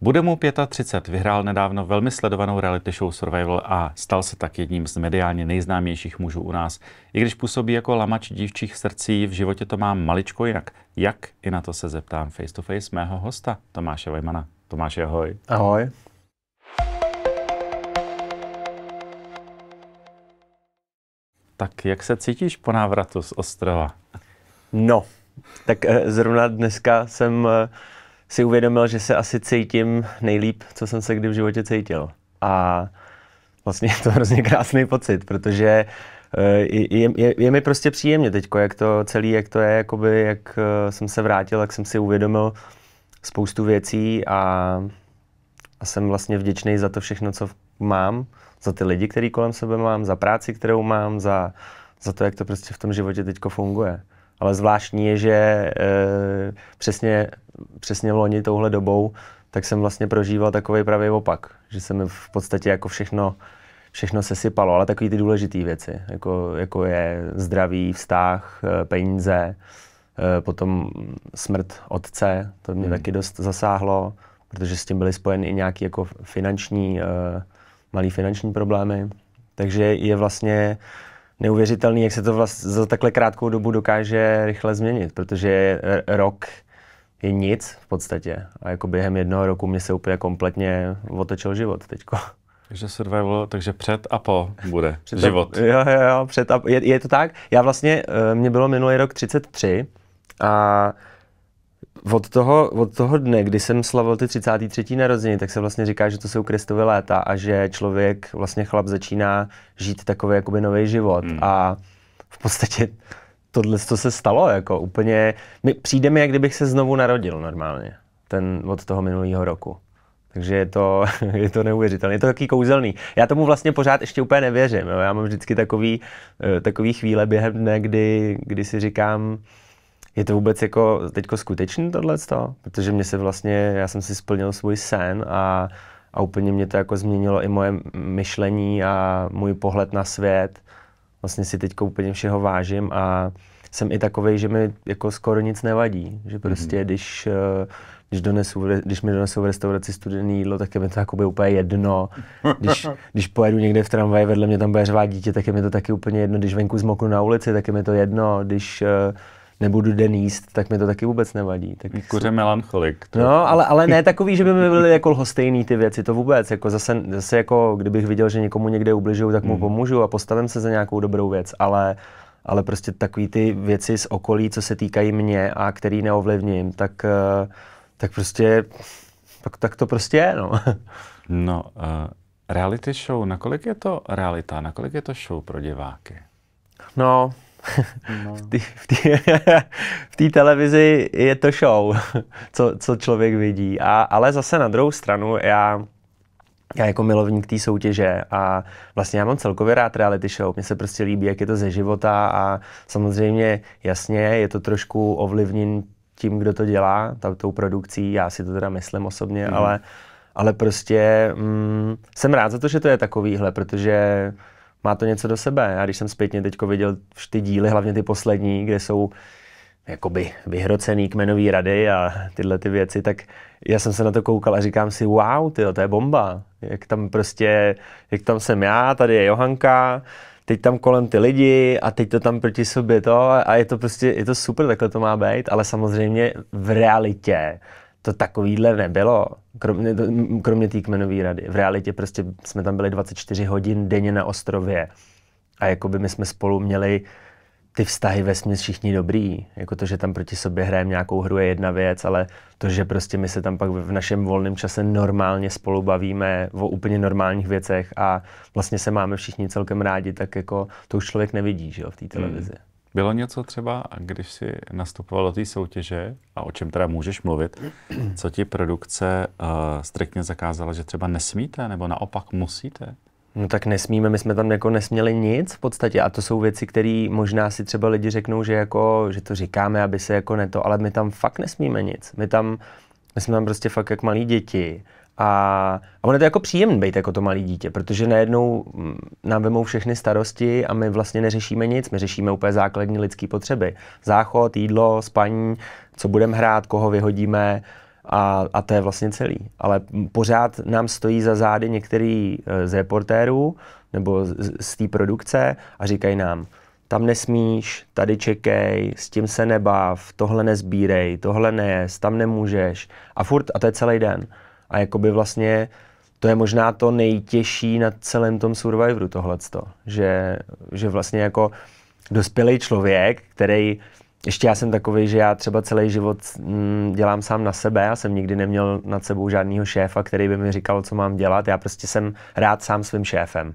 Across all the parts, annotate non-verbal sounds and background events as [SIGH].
Bude mu 35, vyhrál nedávno velmi sledovanou reality show Survival a stal se tak jedním z mediálně nejznámějších mužů u nás. I když působí jako lamač dívčích srdcí, v životě to mám maličko jinak. Jak? I na to se zeptám face to face mého hosta, Tomáše Vejmana. Tomáš, ahoj. Ahoj. Tak jak se cítíš po návratu z ostrova? No, tak eh, zrovna dneska jsem eh, si uvědomil, že se asi cítím nejlíp, co jsem se kdy v životě cítil. A vlastně [LAUGHS] je to hrozně krásný pocit, protože eh, je, je, je mi prostě příjemně teď, jak to celý, jak to je, jakoby, jak jsem se vrátil, jak jsem si uvědomil spoustu věcí a, a jsem vlastně vděčný za to všechno, co mám, za ty lidi, který kolem sebe mám, za práci, kterou mám, za, za to, jak to prostě v tom životě teď funguje. Ale zvláštní je, že e, přesně, přesně v loni touhle dobou, tak jsem vlastně prožíval takový pravý opak. Že se mi v podstatě jako všechno, všechno sesypalo, ale takové ty důležité věci, jako, jako je zdraví, vztah, e, peníze, e, potom smrt otce, to mě hmm. taky dost zasáhlo, protože s tím byly spojeny i nějaké jako finanční, malý finanční problémy. Takže je vlastně neuvěřitelný, jak se to vlastně za takhle krátkou dobu dokáže rychle změnit, protože rok je nic v podstatě. A jako během jednoho roku mě se úplně kompletně otočil život teďko. Takže survival, takže před a po bude [LAUGHS] před život. A, jo, jo, jo, před a, je, je to tak. Já vlastně, eh, mě bylo minulý rok 33 a od toho, od toho dne, kdy jsem slavil ty 33. narozeniny, tak se vlastně říká, že to jsou Kristové léta a že člověk, vlastně chlap začíná žít takový jakoby nový život. Hmm. A v podstatě tohle to se stalo, jako úplně, my, přijde mi, jak kdybych se znovu narodil normálně, ten od toho minulého roku. Takže je to, [LAUGHS] je to neuvěřitelné, je to taky kouzelný. Já tomu vlastně pořád ještě úplně nevěřím. Jo. Já mám vždycky takový, eh, takový chvíle během dne, kdy, kdy si říkám, je to vůbec jako teďko skutečný tohle? Protože mě se vlastně, já jsem si splnil svůj sen a, a úplně mě to jako změnilo i moje myšlení a můj pohled na svět. Vlastně si teďko úplně všeho vážím a jsem i takový, že mi jako skoro nic nevadí. Že prostě mm-hmm. když, eh, když, donesu, když mi donesou v restauraci studený jídlo, tak je mi to jako by úplně jedno. Když, [LAUGHS] když pojedu někde v tramvaji, vedle mě tam bude řvát dítě, tak je mi to taky úplně jedno. Když venku zmoknu na ulici, tak je mi to jedno. Když uh, nebudu den jíst, tak mi to taky vůbec nevadí. Tak Kuře melancholik. To... No, ale, ale ne takový, že by mi byly jako lhostejný ty věci, to vůbec. Jako zase, zase jako, kdybych viděl, že někomu někde ubližují, tak mu hmm. pomůžu a postavím se za nějakou dobrou věc, ale, ale prostě takový ty věci z okolí, co se týkají mě a který neovlivním, tak, eh, tak prostě, tak, tak to prostě je, no. No, uh, reality show, nakolik je to realita, nakolik je to show pro diváky? No, No. [LAUGHS] v té televizi je to show, co, co člověk vidí. A, ale zase na druhou stranu, já, já jako milovník té soutěže a vlastně já mám celkově rád reality show. Mně se prostě líbí, jak je to ze života a samozřejmě jasně je to trošku ovlivněn tím, kdo to dělá, tou produkcí, já si to teda myslím osobně, mm. ale, ale prostě mm, jsem rád za to, že to je takovýhle, protože má to něco do sebe. Já když jsem zpětně teď viděl ty díly, hlavně ty poslední, kde jsou jakoby vyhrocený kmenový rady a tyhle ty věci, tak já jsem se na to koukal a říkám si, wow, tyjo, to je bomba. Jak tam prostě, jak tam jsem já, tady je Johanka, teď tam kolem ty lidi a teď to tam proti sobě to a je to prostě, je to super, takhle to má být, ale samozřejmě v realitě to takovýhle nebylo, kromě, kromě té kmenové rady. V realitě prostě jsme tam byli 24 hodin denně na ostrově a jako by my jsme spolu měli ty vztahy ve směs všichni dobrý. Jako to, že tam proti sobě hrajeme nějakou hru je jedna věc, ale to, že prostě my se tam pak v našem volném čase normálně spolu bavíme o úplně normálních věcech a vlastně se máme všichni celkem rádi, tak jako to už člověk nevidí, že jo, v té televizi. Hmm. Bylo něco třeba, když jsi nastupoval do té soutěže, a o čem teda můžeš mluvit, [CLEARS THROAT] co ti produkce uh, striktně zakázala, že třeba nesmíte, nebo naopak musíte? No tak nesmíme, my jsme tam jako nesměli nic v podstatě a to jsou věci, které možná si třeba lidi řeknou, že jako, že to říkáme, aby se jako neto, ale my tam fakt nesmíme nic. My tam, my jsme tam prostě fakt jak malí děti a, a ono je to jako příjemný být jako to malé dítě, protože najednou mm, nám vemou všechny starosti a my vlastně neřešíme nic, my řešíme úplně základní lidské potřeby. Záchod, jídlo, spaní, co budeme hrát, koho vyhodíme A, a to je vlastně celý. Ale pořád nám stojí za zády některý z reportérů nebo z, z té produkce a říkají nám, tam nesmíš, tady čekej, s tím se nebav, tohle nezbírej, tohle nejes, tam nemůžeš. A furt, a to je celý den. A jakoby vlastně to je možná to nejtěžší na celém tom Survivoru tohleto, že, že vlastně jako dospělý člověk, který ještě já jsem takový, že já třeba celý život mm, dělám sám na sebe, já jsem nikdy neměl nad sebou žádného šéfa, který by mi říkal, co mám dělat, já prostě jsem rád sám svým šéfem.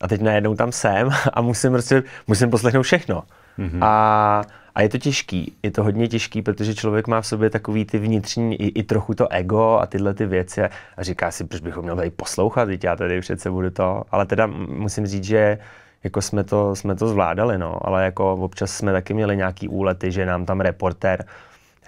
A teď najednou tam jsem [LAUGHS] a musím prostě, musím poslechnout všechno. Mm-hmm. A, a je to těžký, je to hodně těžký, protože člověk má v sobě takový ty vnitřní, i, i trochu to ego a tyhle ty věci a, říká si, proč bychom měli tady poslouchat, teď já tady přece budu to, ale teda musím říct, že jako jsme to, jsme to zvládali, no, ale jako občas jsme taky měli nějaký úlety, že nám tam reporter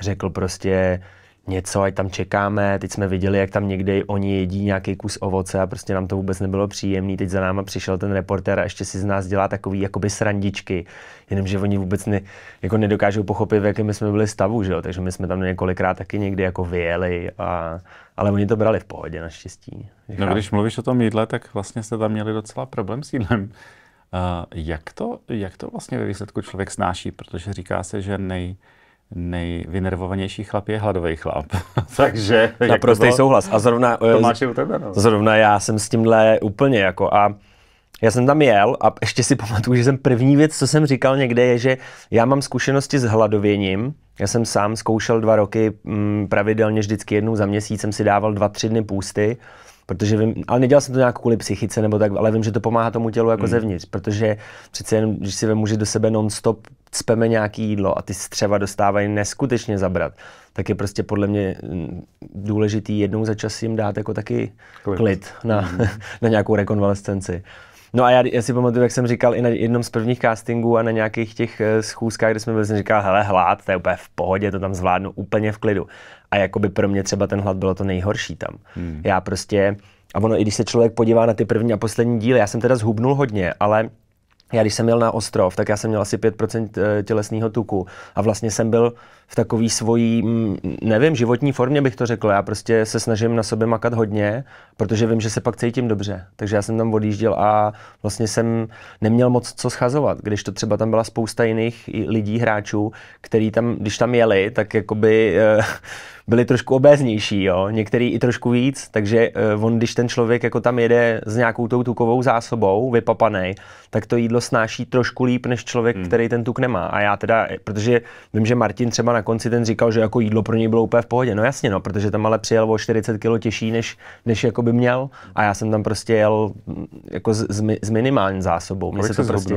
řekl prostě, něco, ať tam čekáme. Teď jsme viděli, jak tam někdy oni jedí nějaký kus ovoce a prostě nám to vůbec nebylo příjemné. Teď za náma přišel ten reporter a ještě si z nás dělá takový jakoby srandičky, jenomže oni vůbec ne, jako nedokážou pochopit, v jakém jsme byli stavu, že jo? takže my jsme tam několikrát taky někdy jako vyjeli, a, ale oni to brali v pohodě naštěstí. No, když mluvíš o tom jídle, tak vlastně jste tam měli docela problém s jídlem. Uh, jak, to, jak to vlastně ve výsledku člověk snáší, protože říká se, že nej, nejvynervovanější chlap je hladový chlap. [LAUGHS] Takže... Naprostý souhlas. A zrovna, to máš u tebe, no. zrovna já jsem s tímhle úplně jako a já jsem tam jel a ještě si [LAUGHS] pamatuju, že jsem první věc, co jsem říkal někde, je, že já mám zkušenosti s hladověním. Já jsem sám zkoušel dva roky m, mm, pravidelně vždycky jednou za měsíc, jsem si dával dva, tři dny půsty protože vím, ale nedělal jsem to nějak kvůli psychice nebo tak, ale vím, že to pomáhá tomu tělu jako hmm. zevnitř, protože přece jen, když si vím, že do sebe non-stop cpeme nějaký jídlo a ty střeva dostávají neskutečně zabrat, tak je prostě podle mě mm, důležitý jednou za čas jim dát jako taky klid, klid na, hmm. [LAUGHS] na nějakou rekonvalescenci. No a já, já si pamatuju, jak jsem říkal i na jednom z prvních castingů a na nějakých těch eh, schůzkách, kde jsme byli, jsem říkal, hele, hlad, to je úplně v pohodě, to tam zvládnu úplně v klidu. A jakoby pro mě třeba ten hlad bylo to nejhorší tam. Hmm. Já prostě, a ono, i když se člověk podívá na ty první a poslední díly, já jsem teda zhubnul hodně, ale já když jsem jel na ostrov, tak já jsem měl asi 5% eh, tělesného tuku a vlastně jsem byl v takové svojí, mm, nevím, životní formě bych to řekl. Já prostě se snažím na sobě makat hodně, protože vím, že se pak cítím dobře. Takže já jsem tam odjížděl a vlastně jsem neměl moc co schazovat, když to třeba tam byla spousta jiných lidí, hráčů, který tam, když tam jeli, tak jakoby eh, byli trošku obéznější, jo, některý i trošku víc, takže uh, on, když ten člověk jako tam jede s nějakou tou tukovou zásobou, vypapanej, tak to jídlo snáší trošku líp, než člověk, hmm. který ten tuk nemá. A já teda, protože vím, že Martin třeba na konci ten říkal, že jako jídlo pro něj bylo úplně v pohodě. No jasně, no, protože tam ale přijel o 40 kg těžší, než, než jako by měl. A já jsem tam prostě jel mm, jako s, s, minimální zásobou. Mě se to prostě,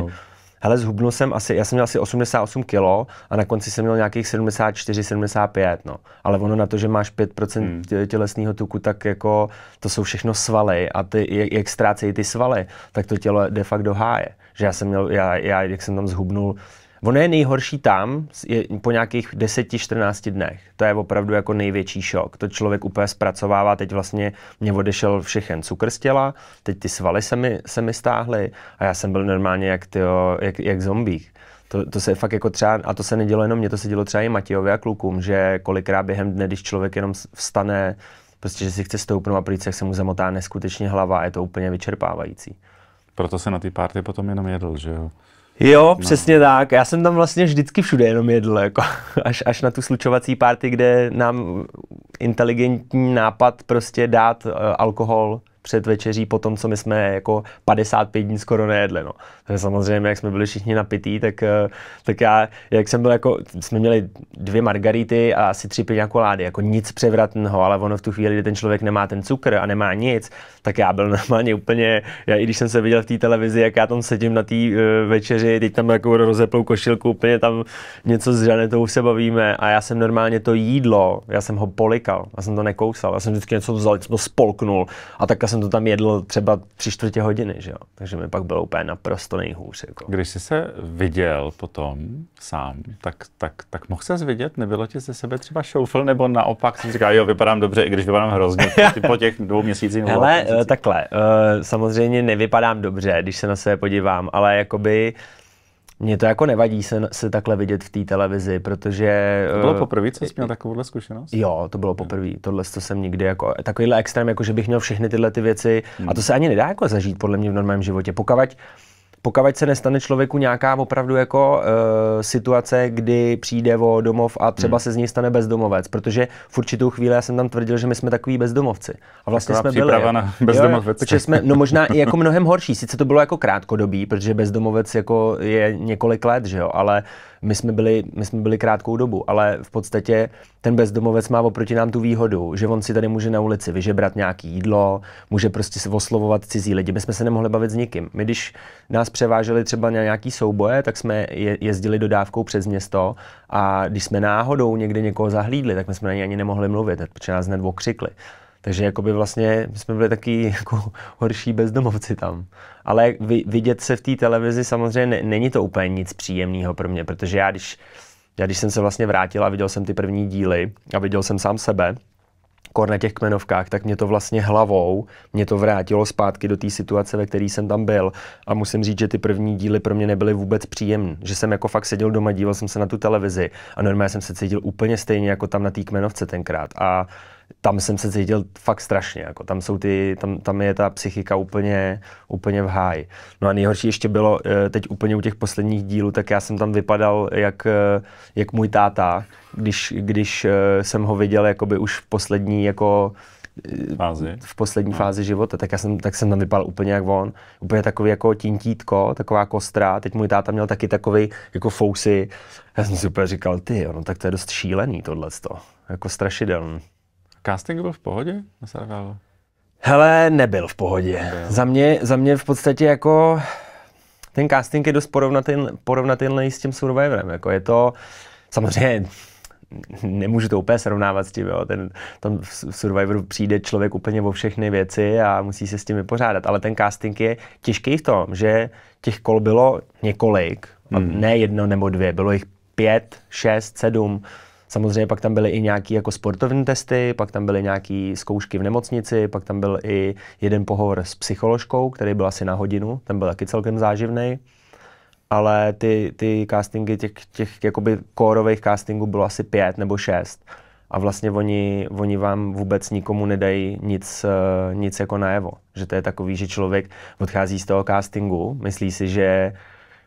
hele, zhubnul jsem asi, já jsem měl asi 88 kg a na konci jsem měl nějakých 74, 75, no. Ale ono na to, že máš 5% hmm. tělesného tuku, tak jako to jsou všechno svaly a ty, jak, jak ztrácejí ty svaly, tak to tělo de facto háje. Že já jsem měl, já, já jak jsem tam zhubnul, Ono je nejhorší tam je po nějakých 10-14 dnech. To je opravdu jako největší šok. To člověk úplně zpracovává. Teď vlastně mě odešel všechen cukr z těla, teď ty svaly se mi, se mi stáhly a já jsem byl normálně jak, tyjo, jak, jak zombík. To, to se fakt jako třeba, a to se nedělo jenom mě, to se dělo třeba i Matějovi a klukům, že kolikrát během dne, když člověk jenom vstane, prostě, že si chce stoupnout a plíce, jak se mu zamotá neskutečně hlava a je to úplně vyčerpávající. Proto se na ty párty potom jenom jedl, že jo? Jo, no. přesně tak. Já jsem tam vlastně vždycky všude jenom jedl, jako [LAUGHS] až, až na tu slučovací party, kde nám inteligentní nápad prostě dát uh, alkohol před večeří po tom, co my jsme jako 55 dní skoro nejedli. No. Takže samozřejmě, jak jsme byli všichni napitý, tak, eh, tak já, jak jsem byl jako, jsme měli dvě margarity a asi tři piňakolády, jako nic převratného, ale ono v tu chvíli, kdy ten člověk nemá ten cukr a nemá nic, tak já byl [LAUGHS] normálně úplně, já i když jsem se viděl v té televizi, jak já tam sedím na té uh, večeři, teď tam jako rozeplou košilku, úplně tam něco s Žanetou se bavíme a já jsem normálně to jídlo, já jsem ho polikal, já jsem to nekousal, já jsem vždycky něco vzal, jsem to spolknul a tak jsem to tam jedl třeba tři čtvrtě hodiny, že jo? takže mi pak bylo úplně naprosto nejhůř. Jako. Když jsi se viděl potom sám, tak, tak, tak mohl ses vidět? Nebylo ti ze sebe třeba šoufl, nebo naopak jsem říkal, jo, vypadám dobře, i když vypadám hrozně [LAUGHS] po těch dvou měsících? Hele, měsících. takhle, uh, samozřejmě nevypadám dobře, když se na sebe podívám, ale jakoby Mně to jako nevadí se, se takhle vidět v té televizi, protože... To bylo poprvé, co jsi měl takovouhle zkušenost? Jo, to bylo poprvé. Tohle to jsem nikdy jako... Takovýhle extrém, jako že bych měl všechny tyhle ty věci. Hmm. A to se ani nedá jako zažít podle mě v normálním životě. Pokud pokud se nestane člověku nějaká opravdu jako uh, situace, kdy přijde o domov a třeba hmm. se z něj stane bezdomovec, protože v určitou chvíli já jsem tam tvrdil, že my jsme takový bezdomovci. A vlastně Taková jsme byli. na bezdomovec. protože jsme, no možná i jako mnohem horší, sice to bylo jako krátkodobí, protože bezdomovec jako je několik let, že jo, ale my jsme, byli, my jsme byli krátkou dobu, ale v podstatě ten bezdomovec má oproti nám tu výhodu, že on si tady může na ulici vyžebrat nějaký jídlo, může prostě se oslovovat cizí lidi. My jsme se nemohli bavit s nikým. My, když nás převáželi třeba na nějaký souboje, tak jsme je, jezdili dodávkou přes město a když jsme náhodou někde někoho zahlídli, tak my jsme na ně ani nemohli mluvit, protože nás hned okřikli. Takže jakoby vlastně jsme byli taky jako [LAUGHS] horší bezdomovci tam. Ale vidět se v té televizi samozřejmě není to úplně nic příjemného pro mě, protože já když, já když jsem se vlastně vrátil a viděl jsem ty první díly a viděl jsem sám sebe, kor na těch kmenovkách, tak mě to vlastně hlavou, mě to vrátilo zpátky do té situace, ve které jsem tam byl. A musím říct, že ty první díly pro mě nebyly vůbec příjemné. Že jsem jako fakt seděl doma, díval jsem se na tu televizi a normálně jsem se cítil úplně stejně jako tam na té kmenovce tenkrát. A tam jsem se cítil fakt strašně, jako tam jsou ty, tam, tam je ta psychika úplně, úplně v háji. No a nejhorší ještě bylo eh, teď úplně u těch posledních dílů, tak já jsem tam vypadal jak, eh, jak můj táta, když, když eh, jsem ho viděl jakoby už v poslední jako fázi. v poslední no. fázi života, tak já jsem, tak jsem tam vypadal úplně jak on. Úplně takový jako tintítko, taková kostra. Teď můj táta měl taky takový jako fousy. Já jsem si úplně říkal, ty, no tak to je dost šílený tohle, jako strašidelný. Casting byl v pohodě na Hele, nebyl v pohodě. Nebyl. Za mě, za mě v podstatě jako ten casting je dost porovnatelný, porovnatelný s tím Survivorem. Jako je to, samozřejmě nemůžu to úplně srovnávat s tím, jo. Ten, tam v Survivoru přijde člověk úplně o všechny věci a musí se s tím vypořádat, ale ten casting je těžký v tom, že těch kol bylo několik, hmm. ne jedno nebo dvě, bylo jich pět, šest, sedm, Samozřejmě pak tam byly i nějaké jako sportovní testy, pak tam byly nějaké zkoušky v nemocnici, pak tam byl i jeden pohovor s psycholožkou, který byl asi na hodinu, ten byl taky celkem záživný. Ale ty, ty castingy těch, těch jakoby kórových castingů bylo asi pět nebo šest. A vlastně oni, oni vám vůbec nikomu nedají nic, eh, nic jako najevo. Že to je takový, že člověk odchází z toho castingu, myslí si, že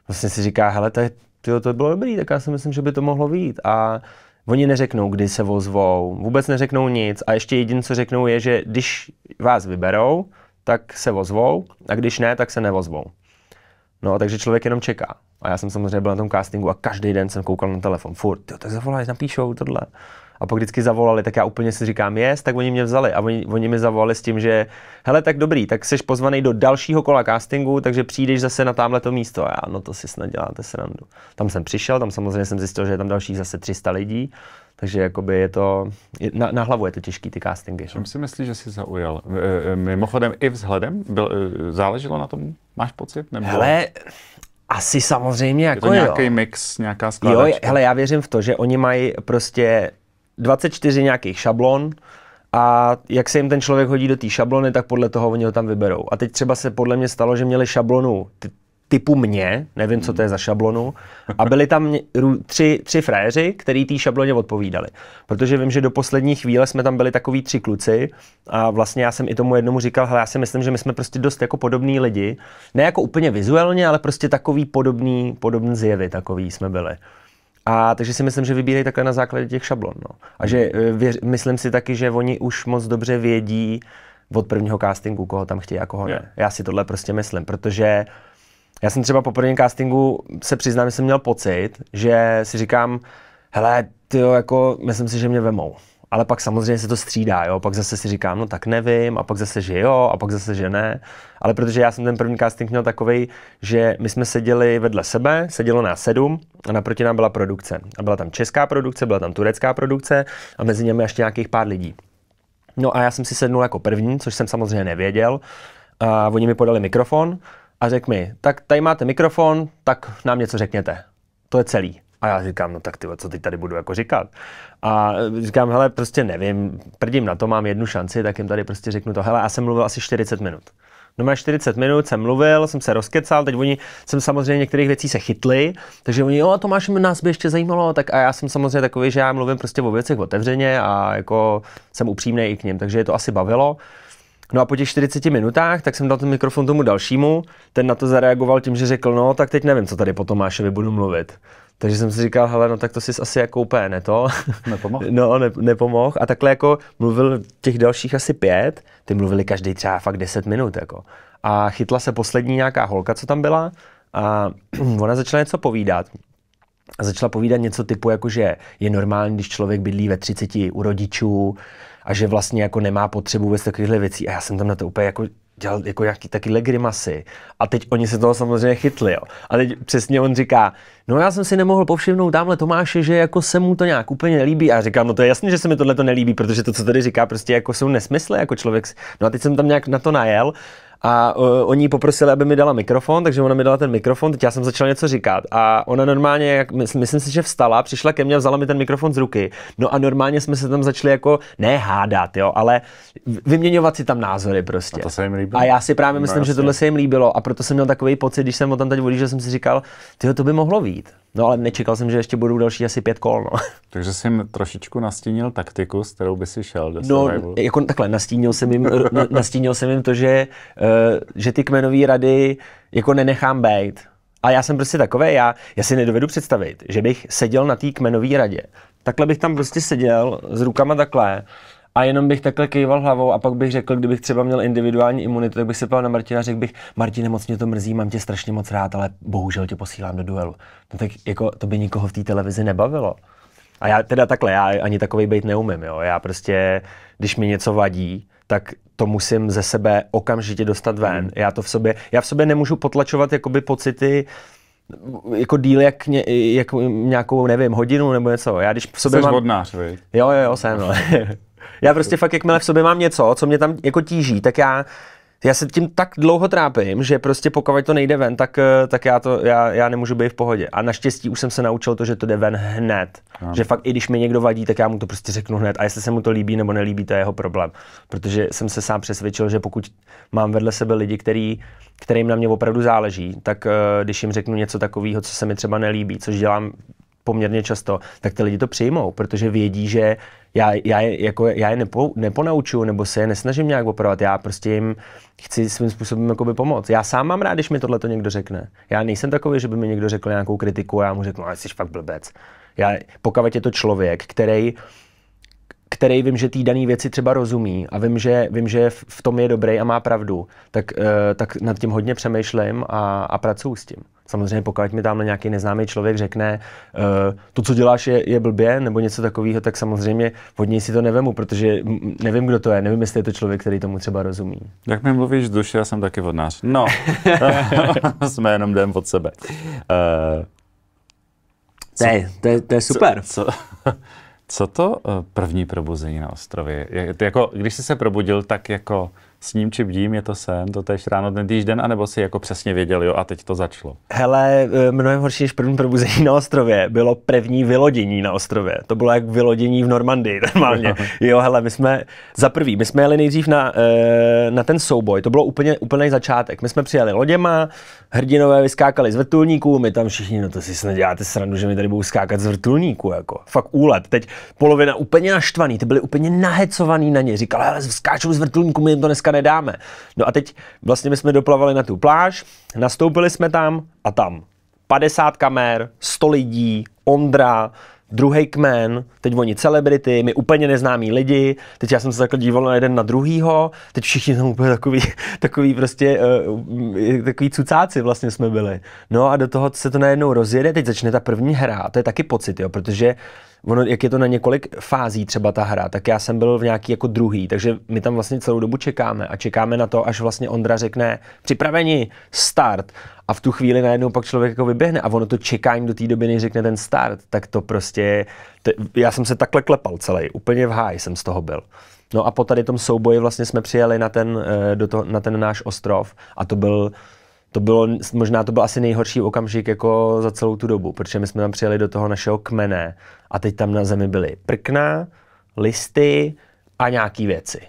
vlastně si říká, hele, to, je, to, to bylo dobrý, tak já si myslím, že by to mohlo být. A Oni neřeknou, kdy se ozvou, vůbec neřeknou nic a ještě jediné, co řeknou, je, že když vás vyberou, tak se ozvou a když ne, tak se nevozvou. No, takže člověk jenom čeká. A já jsem samozřejmě byl na tom castingu a každý den jsem koukal na telefon. Furt, jo, tak zavolaj, napíšou tohle a pak vždycky zavolali, tak já úplně si říkám, jest, tak oni mě vzali a oni, oni mi zavolali s tím, že hele, tak dobrý, tak jsi pozvaný do dalšího kola castingu, takže přijdeš zase na tamhle to místo. A já, no to si snad děláte srandu. Tam jsem přišel, tam samozřejmě jsem zjistil, že je tam dalších zase 300 lidí, takže jakoby je to, je, na, na hlavu je to těžký ty castingy. Čím si myslíš, že jsi zaujal? E, e, mimochodem i vzhledem, byl, e, záleželo na tom, máš pocit? Nebo... Hele, asi samozřejmě jako je to nějaký jo. mix, nějaká skladačka? Jo, hele, já věřím v to, že oni mají prostě 24 nějakých šablon a jak se jim ten člověk hodí do té šablony, tak podle toho oni ho tam vyberou. A teď třeba se podle mě stalo, že měli šablonu typu mě, nevím, co to je za šablonu, a byli tam tři, tři fréři, který té šabloně odpovídali. Protože vím, že do poslední chvíle jsme tam byli takový tři kluci a vlastně já jsem i tomu jednomu říkal, hele, já si myslím, že my jsme prostě dost jako podobní lidi. Ne jako úplně vizuálně, ale prostě takový podobný, podobný zjevy takový jsme byli. A takže si myslím, že vybírají takhle na základě těch šablon. No. A že eh, věř, myslím si taky, že oni už moc dobře vědí od prvního castingu, koho tam chtějí a koho ne. Já si tohle prostě myslím, protože já jsem třeba po prvním castingu se přiznám, že jsem měl pocit, že si říkám, hele, ty jako, myslím si, že mě vemou ale pak samozřejmě se to střídá, jo, pak zase si říkám, no tak nevím, a pak zase, že jo, a pak zase, že ne, ale protože já jsem ten první casting měl takový, že my jsme seděli vedle sebe, sedělo nás sedm a naproti nám byla produkce. A byla tam česká produkce, byla tam turecká produkce a mezi nimi ještě nějakých pár lidí. No a já jsem si sednul jako první, což jsem samozřejmě nevěděl. A oni mi podali mikrofon a řekl mi, tak tady máte mikrofon, tak nám něco řekněte. To je celý. A já říkám, no tak ty, co teď tady budu jako říkat. A říkám, hele, prostě nevím, prdím na to, mám jednu šanci, tak jim tady prostě řeknu to, hele, já jsem mluvil asi 40 minut. No má 40 minut jsem mluvil, jsem se rozkecal, teď oni jsem samozřejmě některých věcí se chytli, takže oni, jo, Tomáš, nás by ještě zajímalo, tak a já jsem samozřejmě takový, že já mluvím prostě o věcech otevřeně a jako jsem upřímný i k ním, takže je to asi bavilo. No a po těch 40 minutách, tak jsem dal ten mikrofon tomu dalšímu, ten na to zareagoval tím, že řekl, no tak teď nevím, co tady po Tomášovi budu mluvit. Takže jsem si říkal, hele, no tak to si asi jako úplně ne to. [LAUGHS] Nepomohl. no, ne, nepomohl. A takhle jako mluvil těch dalších asi pět, ty mluvili každý třeba fakt 10 minut, jako. A chytla se poslední nějaká holka, co tam byla, a [CLEARS THROAT] ona začala něco povídat. A začala povídat něco typu, jako že je normální, když člověk bydlí ve 30 u rodičů a že vlastně jako nemá potřebu vůbec takovýchhle věcí. A já jsem tam na to úplně jako dělal jako nějaký takyhle grimasy. A teď oni se toho samozřejmě chytli, jo. A teď přesně on říká, no já jsem si nemohl povšimnout tamhle Tomáše, že jako se mu to nějak úplně nelíbí. A říkám, no to je jasné, že se mi tohle to nelíbí, protože to, co tady říká, prostě jako jsou nesmysly jako člověk. No a teď jsem tam nějak na to najel a uh, oni poprosili, aby mi dala mikrofon, takže ona mi dala ten mikrofon, teď já jsem začal něco říkat a ona normálně, jak, myslím si, že vstala, přišla ke mně, vzala mi ten mikrofon z ruky, no a normálně jsme se tam začali jako ne hádat, jo, ale vyměňovat si tam názory prostě. A to se jim líbilo. A já si právě myslím, no, že tohle se jim líbilo a proto jsem měl takový pocit, když jsem o tam teď volil, že jsem si říkal, tyjo, to by mohlo být. No ale nečekal jsem, že ještě budou další asi pět kol. No. [LAUGHS] Takže jsi jim trošičku nastínil taktiku, s kterou by si šel do No, survival. jako takhle, nastínil jsem jim, nastínil jsem jim to, že, uh, že ty kmenové rady jako nenechám být. A já jsem prostě takový, já, já si nedovedu představit, že bych seděl na té kmenové radě. Takhle bych tam prostě seděl s rukama takhle a jenom bych takhle kýval hlavou a pak bych řekl, kdybych třeba měl individuální imunitu, tak bych se ptal na Martina a řekl bych, Martine, moc mě to mrzí, mám tě strašně moc rád, ale bohužel tě posílám do duelu. No tak jako to by nikoho v té televizi nebavilo. A já teda takhle, já ani takový být neumím, jo. Já prostě, když mi něco vadí, tak to musím ze sebe okamžitě dostat ven. Hmm. Já to v sobě, já v sobě nemůžu potlačovat jakoby pocity, jako díl jak, ně, jak nějakou, nevím, hodinu nebo něco. Já když v sobě Jsi mám... vodnář, Jo, jo, jo, jsem, no. [LAUGHS] Já prostě fakt, jakmile v sobě mám něco, co mě tam jako tíží, tak já já se tím tak dlouho trápím, že prostě pokud to nejde ven, tak, eh, tak já, to, já, já nemůžu být v pohodě. A naštěstí už jsem se naučil to, že to jde ven hned. Ano. Že fakt i když mi někdo vadí, tak já mu to prostě řeknu hned. A jestli se mu to líbí nebo nelíbí, to je jeho problém. Protože jsem se sám přesvědčil, že pokud mám vedle sebe lidi, který, kterým na mě opravdu záleží, tak uh, když jim řeknu něco takového, co se mi třeba nelíbí, což dělám poměrně často, tak ty lidi to přijmou, protože vědí, že já, já, je, jako, já je nepo, neponauču nebo se je nesnažím nějak opravovat, já prostě jim chci svým způsobem jakoby pomoct. Já sám mám rád, když mi tohle to někdo řekne. Já nejsem takový, že by mi někdo řekl nějakou kritiku a já mu řeknu, ale jsi fakt blbec. Já, pokud je to člověk, který který vím, že té dané věci třeba rozumí a vím, že, vím, že v tom je dobrý a má pravdu, tak, uh, tak nad tím hodně přemýšlím a, a pracuji s tím. Samozřejmě pokud mi tam nějaký neznámý člověk řekne, uh, to, co děláš, je, je blbě, nebo něco takového, tak samozřejmě od něj si to nevemu, protože nevím, kdo to je, nevím, jestli je to člověk, který tomu třeba rozumí. Jak mi mluvíš duše, já jsem taky vodnář. No, [LAUGHS] [LAUGHS] jsme jenom jdem od sebe. Uh, co, to, je, to, je, to je super. Co, co, co to první probuzení na ostrově? Je, jako, když jsi se probudil, tak jako s ním či bdím, je to sen, to tež ráno ten týžden, anebo si jako přesně věděl, jo, a teď to začalo? Hele, e, mnohem horší než první probuzení na ostrově bylo první vylodění na ostrově. To bylo jak vylodění v Normandii normálně. [LAUGHS] jo, hele, my jsme, za prvý, my jsme jeli nejdřív na, e, na ten souboj, to bylo úplně úplný začátek. My jsme přijeli loděma, hrdinové vyskákali z vrtulníků, my tam všichni, no to si snad děláte srandu, že mi tady budou skákat z vrtulníků, jako. Fakt úlet. Teď polovina úplně naštvaný, ty byli úplně nahecovaný na ně. Říkal, ale skáčou z vrtulníků, my jim to dneska nedáme. No a teď vlastně my jsme doplavali na tu pláž, nastoupili jsme tam a tam 50 kamer, 100 lidí, Ondra, druhý kmen, teď oni celebrity, my úplně neznámí lidi, teď já jsem se takhle díval na jeden na druhýho, teď všichni tam úplně takový, [LAUGHS] takový prostě, uh, takový cucáci vlastně jsme byli. No a do toho se to najednou rozjede, teď začne ta první hra, to je taky pocit, jo, protože ono, jak je to na několik fází třeba ta hra, tak já jsem byl v nějaký jako druhý, takže my tam vlastně celou dobu čekáme a čekáme na to, až vlastně Ondra řekne připraveni, start a v tu chvíli najednou pak člověk jako vyběhne a ono to čekání do té doby, než řekne ten start, tak to prostě, to, já jsem se takhle klepal celý, úplně v háji jsem z toho byl. No a po tady tom souboji vlastně jsme přijeli na ten, eh, do to, na ten náš ostrov a to byl to bylo, možná to byl asi nejhorší okamžik jako za celou tu dobu, protože my jsme tam přijeli do toho našeho kmene a teď tam na zemi byly prkna, listy a nějaký věci.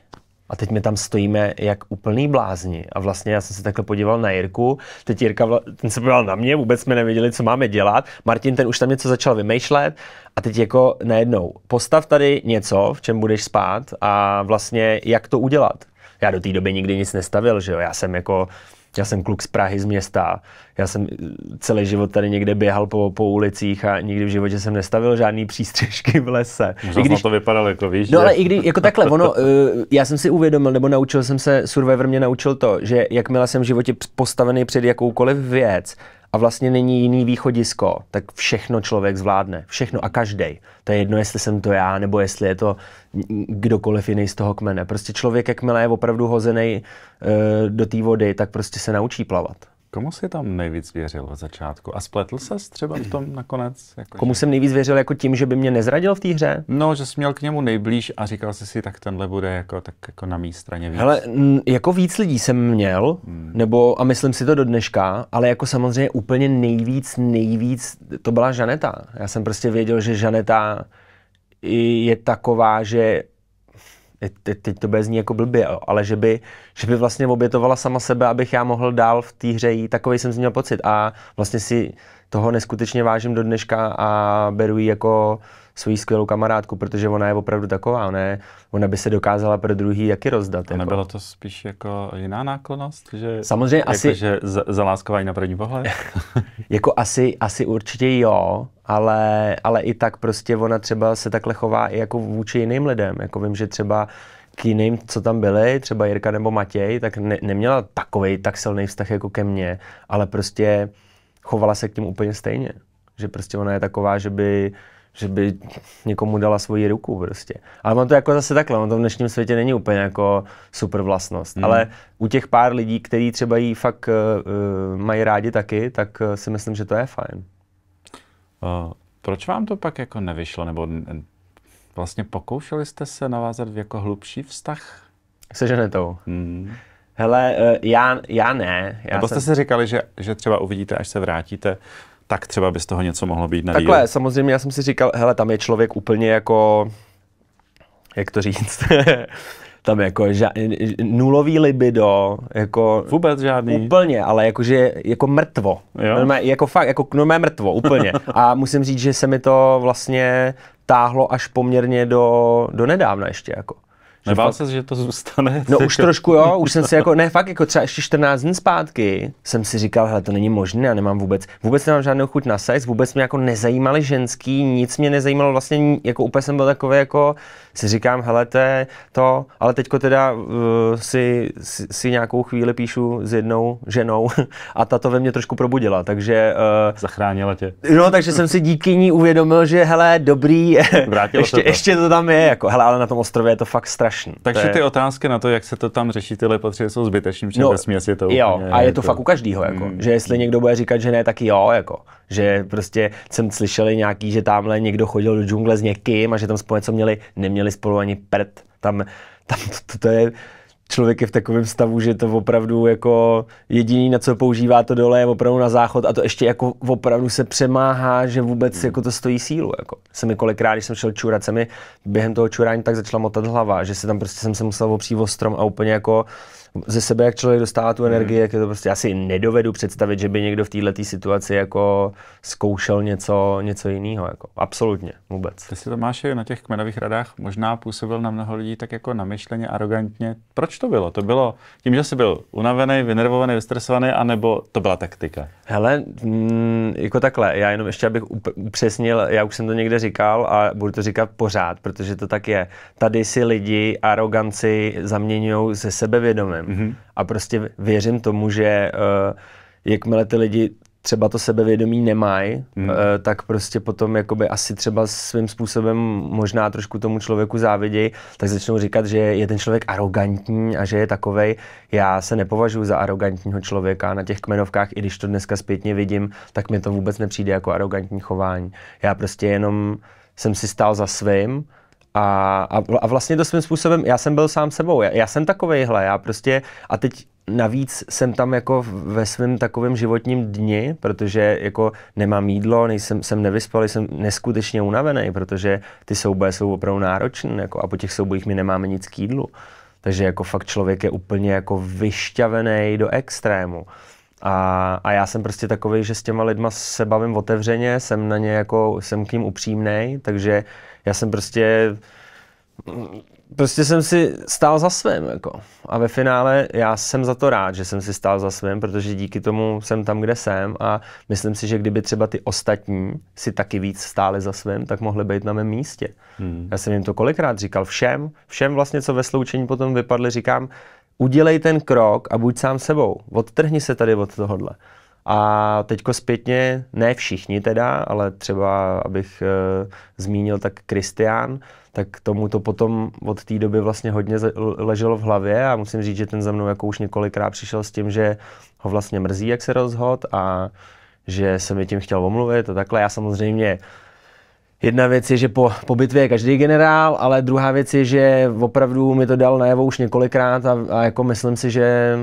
A teď my tam stojíme jak úplný blázni. A vlastně já jsem se takhle podíval na Jirku. Teď Jirka, ten se podíval na mě, vůbec jsme nevěděli, co máme dělat. Martin ten už tam něco začal vymýšlet. A teď jako najednou, postav tady něco, v čem budeš spát a vlastně jak to udělat. Já do té doby nikdy nic nestavil, že jo. Já jsem jako já jsem kluk z Prahy, z města. Já jsem celý život tady někde běhal po, po ulicích a nikdy v životě jsem nestavil žádný [LAUGHS] přístřežky v lese. Možná I když, to vypadalo jako víš. No ale i když, jako takhle, ono, uh, [LAUGHS] já jsem si uvědomil, nebo naučil jsem se, Survivor mě naučil to, že jakmile jsem v životě postavený před jakoukoliv věc, a vlastně není jiný východisko, tak všechno člověk zvládne. Všechno a každý. To je jedno, jestli jsem to já, nebo jestli je to kdokoliv jiný z toho kmene. Prostě člověk, jakmile je opravdu hozený uh, do té vody, tak prostě se naučí plavat. Komu jsi tam nejvíc věřil od začátku? A spletl se třeba v tom nakonec? Jako Komu že... jsem nejvíc věřil jako tím, že by mě nezradil v té hře? No, že jsi měl k němu nejblíž a říkal jsi si, tak tenhle bude jako, tak jako na mý straně víc. Hele, jako víc lidí jsem měl, hmm. nebo a myslím si to do dneška, ale jako samozřejmě úplně nejvíc, nejvíc, to byla Žaneta. Já jsem prostě věděl, že Žaneta je taková, že teď, teď to bez ní jako blbě, ale že by, že by vlastně obětovala sama sebe, abych já mohl dál v té hře jít, takový jsem z měl pocit a vlastně si toho neskutečně vážím do dneška a beru ji jako svoji skvělou kamarádku, protože ona je opravdu taková, ona, je, ona by se dokázala pro druhý jaký rozdat. A jako. nebylo to spíš jako jiná náklonost? Že, Samozřejmě jako, asi... Že zaláskování na první pohled? [LAUGHS] jako asi, asi určitě jo, ale, ale i tak prostě ona třeba se takhle chová i jako vůči jiným lidem. Jako vím, že třeba k jiným, co tam byli, třeba Jirka nebo Matěj, tak ne, neměla takový tak silný vztah jako ke mně, ale prostě chovala se k tím úplně stejně. Že prostě ona je taková, že by, že by někomu dala svoji ruku prostě. Ale on to jako zase takhle, on to v dnešním světě není úplně jako super vlastnost. Hmm. Ale u těch pár lidí, kteří třeba jí fakt uh, mají rádi taky, tak uh, si myslím, že to je fajn. Proč vám to pak jako nevyšlo, nebo vlastně pokoušeli jste se navázat v jako hlubší vztah? Se ženetou? Hmm. Hele, uh, já, já ne. Já nebo jste jsem... si říkali, že, že třeba uvidíte, až se vrátíte, tak třeba by z toho něco mohlo být na Takhle, díl. samozřejmě, já jsem si říkal, hele, tam je člověk úplně jako, jak to říct, [LAUGHS] tam jako ža- nulový libido, jako... Vůbec žádný. Úplně, ale jakože jako mrtvo. Jo? Normálně, jako fakt, jako normálně mrtvo, úplně. A musím říct, že se mi to vlastně táhlo až poměrně do, do nedávna ještě, jako. Nebál se, že to zůstane? No už trošku jo, už jsem si jako, ne fakt, jako třeba ještě 14 dní zpátky jsem si říkal, hele, to není možné, já nemám vůbec, vůbec nemám žádnou chuť na sex, vůbec mě jako nezajímali ženský, nic mě nezajímalo, vlastně jako úplně jsem byl takový jako, si říkám, hele, to je to, ale teďko teda uh, si, si, si, nějakou chvíli píšu s jednou ženou [LAUGHS] a ta to ve mně trošku probudila, takže... Uh, Zachránila tě. No, takže jsem si díky ní uvědomil, že hele, dobrý, [LAUGHS] ještě, to. ještě to tam je, jako, hele, ale na tom ostrově je to fakt strašný. Takže ty je... otázky na to, jak se to tam řeší, ty potřeby jsou zbytečný, protože no, vesměs je to Jo, úplně, a je to, to fakt u každého, jako, mm. že jestli někdo bude říkat, že ne, tak jo, jako že prostě jsem slyšel nějaký, že tamhle někdo chodil do džungle s někým a že tam spolu něco měli, neměli spolu ani prd. Tam, tam to, to je, člověk je v takovém stavu, že to opravdu jako jediný, na co používá to dole, je opravdu na záchod a to ještě jako opravdu se přemáhá, že vůbec jako to stojí sílu. Jako. Se mi kolikrát, když jsem šel čurat, se mi během toho čurání tak začala motat hlava, že se tam prostě jsem se musel opřít o strom a úplně jako ze sebe, jak člověk dostává tu energii, hmm. jak je to prostě asi nedovedu představit, že by někdo v této situaci jako zkoušel něco, něco jiného. Jako. Absolutně, vůbec. Ty si to máš na těch kmenových radách možná působil na mnoho lidí tak jako namyšleně, arrogantně. Proč to bylo? To bylo tím, že jsi byl unavený, vynervovaný, vystresovaný, anebo to byla taktika? Hele, mm, jako takhle, já jenom ještě abych upřesnil, já už jsem to někde říkal a budu to říkat pořád, protože to tak je. Tady si lidi aroganci zaměňují se sebevědomím. Mm-hmm. A prostě věřím tomu, že uh, jakmile ty lidi třeba to sebevědomí nemají, mm. uh, tak prostě potom jakoby asi třeba svým způsobem možná trošku tomu člověku závidějí, tak začnou říkat, že je ten člověk arrogantní a že je takovej. Já se nepovažuji za arrogantního člověka na těch kmenovkách, i když to dneska zpětně vidím, tak mi to vůbec nepřijde jako arrogantní chování. Já prostě jenom jsem si stál za svým, a, a, a vlastně to svým způsobem, já jsem byl sám sebou, já, já jsem takovejhle, já prostě, a teď navíc jsem tam jako ve svém takovém životním dni, protože jako nemám jídlo, nejsem, jsem nevyspal, jsem neskutečně unavený, protože ty souboje jsou opravdu náročné jako, a po těch soubojích my nemáme nic k jídlu. Takže jako fakt člověk je úplně jako vyšťavený do extrému. A, a já jsem prostě takový, že s těma lidma se bavím otevřeně, jsem na ně jako, jsem k ním upřímnej, takže já jsem prostě prostě jsem si stál za svým. Jako. A ve finále já jsem za to rád, že jsem si stál za svým, protože díky tomu jsem tam, kde jsem a myslím si, že kdyby třeba ty ostatní si taky víc stáli za svým, tak mohli být na mém místě. Hmm. Já jsem jim to kolikrát říkal všem, všem vlastně, co ve sloučení potom vypadli, říkám, udělej ten krok a buď sám sebou. Odtrhni se tady od tohohle. A teďko zpětně, ne všichni teda, ale třeba, abych e, zmínil, tak Kristián, tak tomu to potom od té doby vlastně hodně leželo v hlavě a musím říct, že ten za mnou jako už několikrát přišel s tím, že ho vlastně mrzí, jak se rozhod a že se mi tím chtěl omluvit a takhle. Já samozřejmě Jedna věc je, že po, po bitvě je každý generál, ale druhá věc je, že opravdu mi to dal najevo už několikrát a, a jako myslím si, že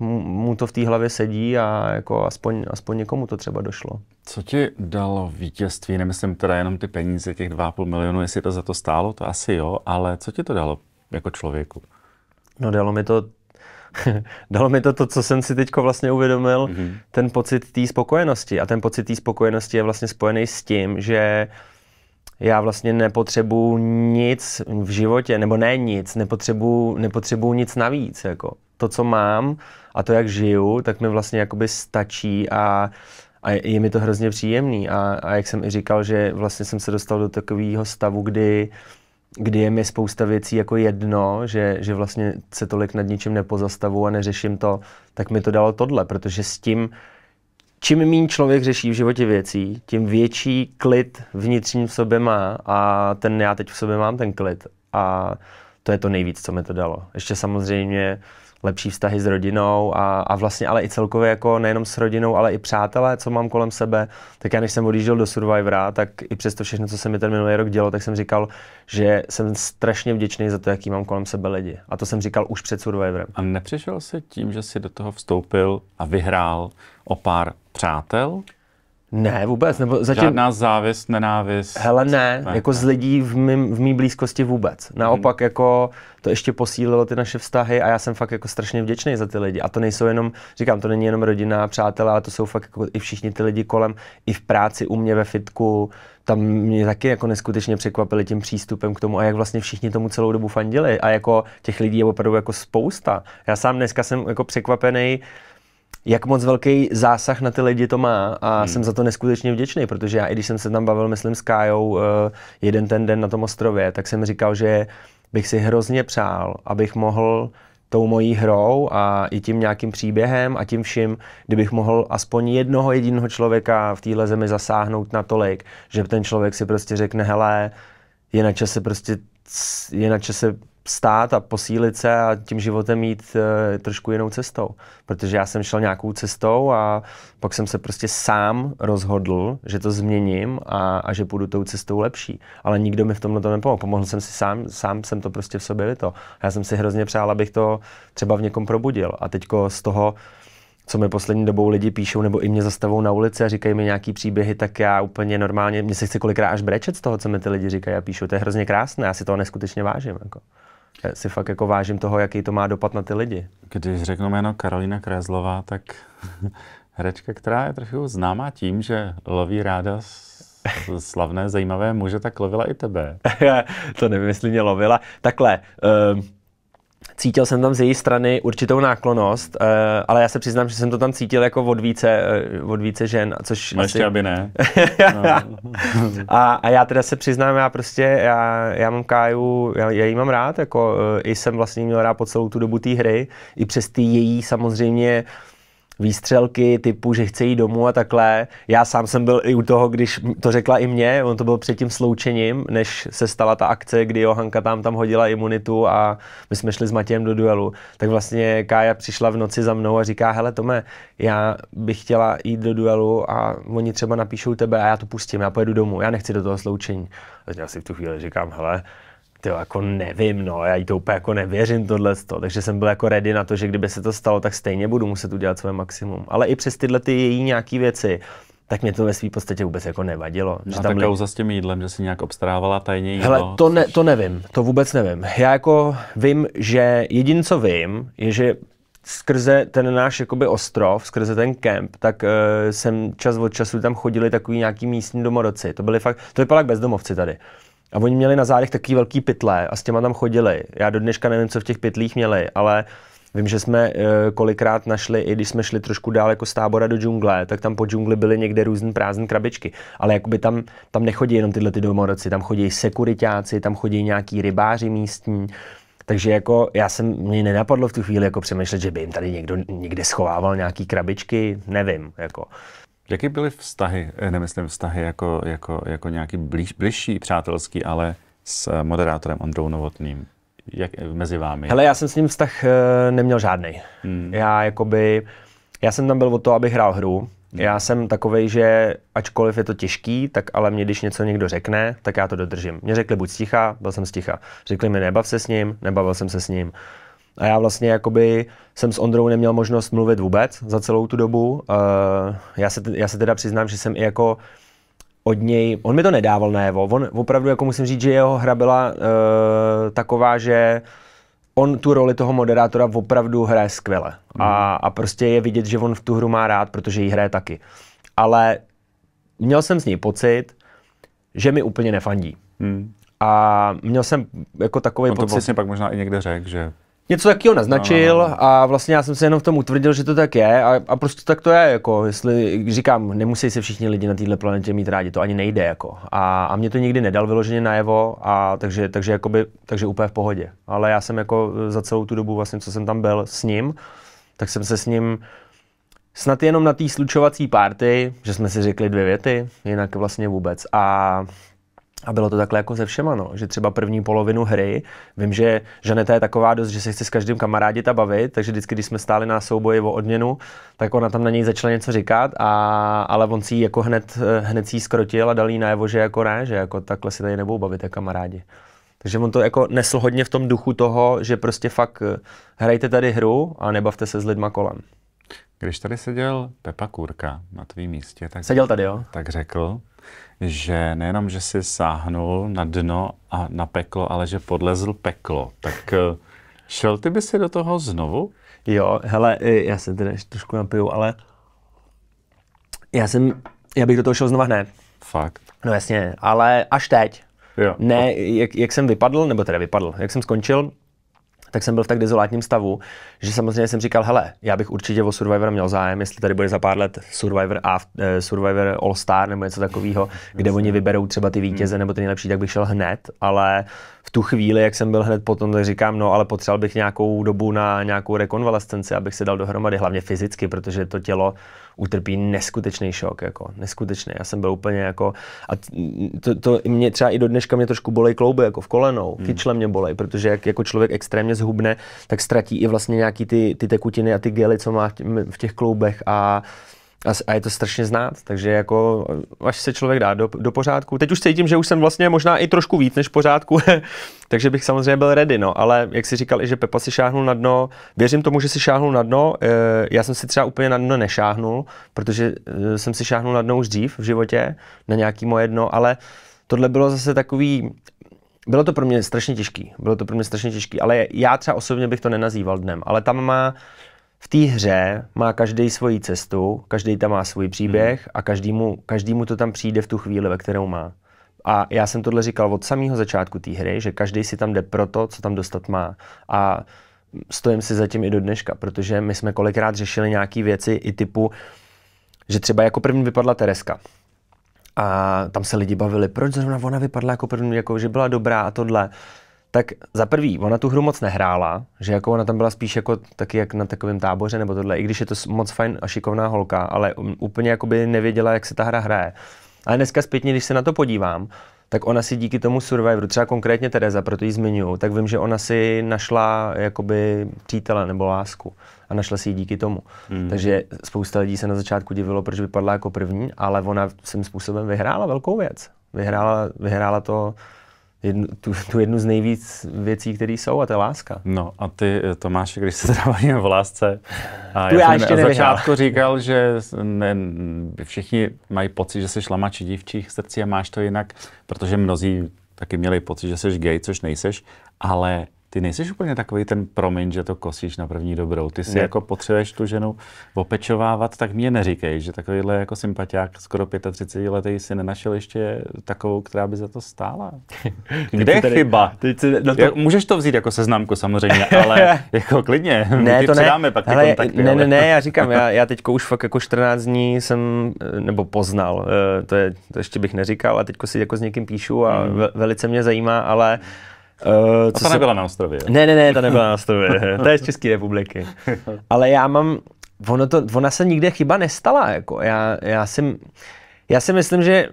mu to v té hlavě sedí a jako aspoň, aspoň někomu to třeba došlo. Co ti dalo vítězství? Nemyslím teda jenom ty peníze, těch 2,5 milionu, jestli to za to stálo, to asi jo, ale co ti to dalo jako člověku? No dalo mi to [LAUGHS] dalo mi to to, co jsem si teď vlastně uvědomil, mm-hmm. ten pocit té spokojenosti. A ten pocit té spokojenosti je vlastně spojený s tím, že já vlastně nepotřebuju nic v životě, nebo ne nic, nepotřebuju, nepotřebuju nic navíc. Jako. To, co mám a to, jak žiju, tak mi vlastně jakoby stačí a, a je mi to hrozně příjemný. A, a jak jsem i říkal, že vlastně jsem se dostal do takového stavu, kdy kdy je mi spousta věcí jako jedno, že, že vlastně se tolik nad ničím nepozastavu a neřeším to, tak mi to dalo tohle, protože s tím, čím méně člověk řeší v životě věcí, tím větší klid vnitřní v sobě má a ten já teď v sobě mám ten klid a to je to nejvíc, co mi to dalo. Ještě samozřejmě lepší vztahy s rodinou a, a vlastně ale i celkově jako nejenom s rodinou, ale i přátelé, co mám kolem sebe. Tak já než jsem odjížděl do Survivora, tak i přes to všechno, co se mi ten minulý rok dělo, tak jsem říkal, že jsem strašně vděčný za to, jaký mám kolem sebe lidi. A to jsem říkal už před Survivorem. A nepřišel se tím, že si do toho vstoupil a vyhrál o pár přátel? Ne, vůbec. Nebo zatím... Žádná závist, nenávist? Hele, ne, ne jako ne. z lidí v mým, v mý blízkosti vůbec. Naopak, hmm. jako to ještě posílilo ty naše vztahy a já jsem fakt jako strašně vděčný za ty lidi. A to nejsou jenom, říkám, to není jenom rodina, přátelé, ale to jsou fakt jako i všichni ty lidi kolem, i v práci u mě ve fitku, tam mě taky jako neskutečně překvapili tím přístupem k tomu a jak vlastně všichni tomu celou dobu fandili a jako těch lidí je opravdu jako spousta. Já sám dneska jsem jako překvapený, jak moc velký zásah na ty lidi to má a hmm. jsem za to neskutečně vděčný, protože já, i když jsem se tam bavil, myslím, s Kájou uh, jeden ten den na tom ostrově, tak jsem říkal, že bych si hrozně přál, abych mohl tou mojí hrou a i tím nějakým příběhem a tím vším, kdybych mohl aspoň jednoho jediného člověka v téhle zemi zasáhnout natolik, že ten člověk si prostě řekne, hele, je na čase prostě je na čase stát a posílit se a tím životem jít uh, trošku jinou cestou. Protože já jsem šel nějakou cestou a pak jsem se prostě sám rozhodl, že to změním a, a že půjdu tou cestou lepší. Ale nikdo mi v tomhle to nepomohl. Pomohl jsem si sám, sám jsem to prostě v sobě to. Já jsem si hrozně přál, abych to třeba v někom probudil. A teďko z toho, co mi poslední dobou lidi píšou, nebo i mě zastavou na ulici a říkají mi nějaký příběhy, tak já úplně normálně, mě se chce kolikrát až brečet z toho, co mi ty lidi říkají a píšou. To je hrozně krásné, já si toho neskutečně vážím. Jako. Si fakt jako vážím toho, jaký to má dopad na ty lidi. Když řeknu jméno Karolina Krézlová, tak [LAUGHS] herečka, která je trochu známá tím, že loví ráda slavné, zajímavé muže, tak lovila i tebe. [LAUGHS] to nevím, jestli mě lovila. Takhle, uh, cítil jsem tam z její strany určitou náklonost, uh, ale já se přiznám, že jsem to tam cítil jako od více, uh, od více žen, což no asi... aby ne. [LAUGHS] a, a já teda se přiznám, já prostě, já, já mám Káju, já, já jí mám rád, jako uh, i jsem vlastně měl rád po celou tu dobu té hry, i přes ty její samozřejmě uh, výstřelky typu, že chce jít domů a takhle. Já sám jsem byl i u toho, když to řekla i mě, on to byl před tím sloučením, než se stala ta akce, kdy Johanka tam tam hodila imunitu a my jsme šli s Matějem do duelu. Tak vlastně Kája přišla v noci za mnou a říká, hele Tome, já bych chtěla jít do duelu a oni třeba napíšou tebe a já to pustím, já pojedu domů, já nechci do toho sloučení. A já si v tu chvíli říkám, hele, ty jako nevím, no, já jí to úplně jako nevěřím tohle, takže jsem byl jako ready na to, že kdyby se to stalo, tak stejně budu muset udělat své maximum. Ale i přes tyhle ty její nějaký věci, tak mě to ve své podstatě vůbec jako nevadilo. No že a tam ta kauza s tím jídlem, že si nějak obstarávala tajně jídlo? Hele, to, ne, to nevím, to vůbec nevím. Já jako vím, že jediné, co vím, je, že skrze ten náš jakoby ostrov, skrze ten kemp, tak uh, jsem čas od času tam chodili takový nějaký místní domorodci. To byly fakt, to vypadalo jak bezdomovci tady. A oni měli na zádech takový velký pytle a s těma tam chodili. Já do dneška nevím, co v těch pytlích měli, ale Vím, že jsme uh, kolikrát našli, i když jsme šli trošku dál jako z tábora do džungle, tak tam po džungli byly někde různé prázdné krabičky. Ale jakoby tam, tam nechodí jenom tyhle ty domorodci, tam chodí sekuritáci, tam chodí nějaký rybáři místní, takže jako já jsem, mě nenapadlo v tu chvíli jako přemýšlet, že by jim tady někdo někde schovával nějaký krabičky, nevím, jako. Jaký byly vztahy, eh, nemyslím vztahy jako, jako, jako nějaký blíž, blížší, přátelský, ale s moderátorem Ondrou Novotným? Jak, mezi vámi? Hele, já jsem s ním vztah uh, neměl žádný. Hmm. Já jakoby, já jsem tam byl o to, abych hrál hru. Já jsem takovej, že ačkoliv je to těžký, tak ale mě, když něco někdo řekne, tak já to dodržím. Mě řekli buď sticha, byl jsem sticha. Řekli mi nebav se s ním, nebavil jsem se s ním. A já vlastně jakoby jsem s Ondrou neměl možnost mluvit vůbec za celou tu dobu. Uh, já, se, já se teda přiznám, že jsem i jako od něj, on mi to nedával najevo, on opravdu jako musím říct, že jeho hra byla uh, taková, že on tu roli toho moderátora opravdu hraje skvěle. Mm. A, a prostě je vidět, že on v tu hru má rád, protože ji hraje taky. Ale měl jsem z něj pocit, že mi úplně nefandí. Mm. A měl jsem jako takový on to pocit... vlastně pak možná i někde řekl, že něco takového naznačil no, no, no. a vlastně já jsem se jenom v tom utvrdil, že to tak je a, a prostě tak to je, jako jestli, říkám, nemusí se všichni lidi na této planetě mít rádi, to ani nejde, jako. A, a mě to nikdy nedal vyloženě najevo a takže, takže, jakoby, takže úplně v pohodě. Ale já jsem jako za celou tu dobu vlastně, co jsem tam byl s ním, tak jsem se s ním snad jenom na té slučovací party, že jsme si řekli dvě věty, jinak vlastně vůbec. A a bylo to takhle jako se všema, no. že třeba první polovinu hry, vím, že Žaneta je taková dost, že se chce s každým kamarádit a bavit, takže vždycky, když jsme stáli na souboji o odměnu, tak ona tam na něj začala něco říkat, a, ale on si jako hned, hned si skrotil a dal jí najevo, že jako ne, že jako takhle si tady nebudou bavit jako kamarádi. Takže on to jako nesl hodně v tom duchu toho, že prostě fakt eh, hrajte tady hru a nebavte se s lidma kolem. Když tady seděl Pepa Kůrka na tvém místě, tak, seděl tady, jo? tak řekl, že nejenom, že si sáhnul na dno a na peklo, ale že podlezl peklo. Tak eh, šel ty by si do toho znovu? Jo, hele, já se teda ještě trošku napiju, ale já jsem, já bych do toho šel znova hned. Fakt? No jasně, ale až teď. Jo. Ne, jak, jak jsem vypadl, nebo teda vypadl, jak jsem skončil, tak jsem byl v tak dezolátním stavu, že samozřejmě jsem říkal, hele, já bych určitě o Survivor měl zájem, jestli tady bude za pár let Survivor, a, uh, Survivor All Star nebo něco takového, kde oni vyberou třeba ty vítěze nebo ty nejlepší, tak bych šel hned, ale v tu chvíli, jak jsem byl hned potom, tak říkám, no ale potřeboval bych nějakou dobu na nějakou rekonvalescenci, abych se dal dohromady, hlavně fyzicky, protože to tělo utrpí neskutečný šok, jako neskutečný. Já jsem byl úplně jako, a to, to mě třeba i do dneška mě trošku bolej klouby, jako v kolenou, hmm. kyčle mě bolej, protože jak jako člověk extrémně zhubne, tak ztratí i vlastně nějaký ty, ty tekutiny a ty gely, co má v těch kloubech a a je to strašně znát, takže jako až se člověk dá do, do pořádku. Teď už cítím, že už jsem vlastně možná i trošku víc než pořádku, [LAUGHS] takže bych samozřejmě byl ready, no. Ale jak si říkal, že Pepa si šáhnul na dno, věřím tomu, že si šáhnul na dno. Eh, já jsem si třeba úplně na dno nešáhnul, protože eh, jsem si šáhnul na dno už dřív v životě, na nějaký moje dno, ale tohle bylo zase takový, bylo to pro mě strašně těžký, bylo to pro mě strašně těžký, ale já třeba osobně bych to nenazýval dnem, ale tam má v té hře má každý svoji cestu, každý tam má svůj příběh hmm. a každému, každému to tam přijde v tu chvíli, ve kterou má. A já jsem tohle říkal od samého začátku té hry, že každý si tam jde pro to, co tam dostat má. A stojím si zatím i do dneška, protože my jsme kolikrát řešili nějaké věci i typu, že třeba jako první vypadla Tereska. A tam se lidi bavili, proč zrovna ona vypadla jako první, jako že byla dobrá a tohle tak za prvý, ona tu hru moc nehrála, že jako ona tam byla spíš jako taky jak na takovém táboře nebo tohle, i když je to moc fajn a šikovná holka, ale úplně jako by nevěděla, jak se ta hra hraje. Ale dneska zpětně, když se na to podívám, tak ona si díky tomu Survivoru, třeba konkrétně Tereza, proto ji zmiňuji, tak vím, že ona si našla jakoby přítele nebo lásku a našla si ji díky tomu. Mm. Takže spousta lidí se na začátku divilo, proč vypadla jako první, ale ona svým způsobem vyhrála velkou věc. Vyhrála, vyhrála to jednu, tu, tu jednu z nejvíc věcí, které jsou, a to je láska. No a ty, Tomáš, když se teda v lásce, a tu já, já ještě na začátku říkal, že ne, všichni mají pocit, že jsi šlamač dívčích srdcí a máš to jinak, protože mnozí taky měli pocit, že jsi gay, což nejseš, ale ty nejsi úplně takový ten promiň, že to kosíš na první dobrou. Ty si ne. jako potřebuješ tu ženu opečovávat, tak mě neříkej, že takovýhle jako sympatiák skoro 35 letý si nenašel ještě takovou, která by za to stála. [LAUGHS] Kde je tady, chyba? Teď si, no to... Jak, můžeš to vzít jako seznamku samozřejmě, [LAUGHS] ale jako klidně. Ne, to ne. pak ty Hele, kontakty. Ne, ale... ne, ne, já říkám, já, [LAUGHS] já teď už fakt jako 14 dní jsem, nebo poznal, eh, to, je, to ještě bych neříkal, ale teď si jako s někým píšu a mm. velice mě zajímá, ale Uh, co a ta nebyla na ostrově. Ne, ne, ne, ta nebyla na ostrově. [LAUGHS] to je z České republiky. Ale já mám, ono to, ona se nikde chyba nestala. Jako. Já, já, si, já si myslím, že